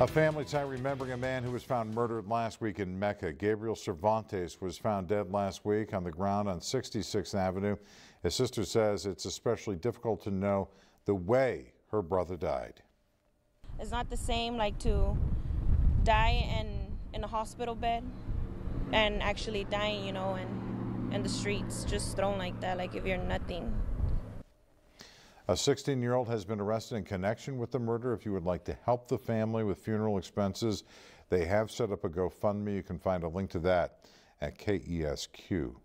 A family tonight remembering a man who was found murdered last week in Mecca. Gabriel Cervantes was found dead last week on the ground on 66th Avenue. His sister says it's especially difficult to know the way her brother died. It's not the same like to die in in a hospital bed and actually dying, you know, in in the streets, just thrown like that, like if you're nothing. A 16 year old has been arrested in connection with the murder. If you would like to help the family with funeral expenses, they have set up a GoFundMe. You can find a link to that at kesq.com.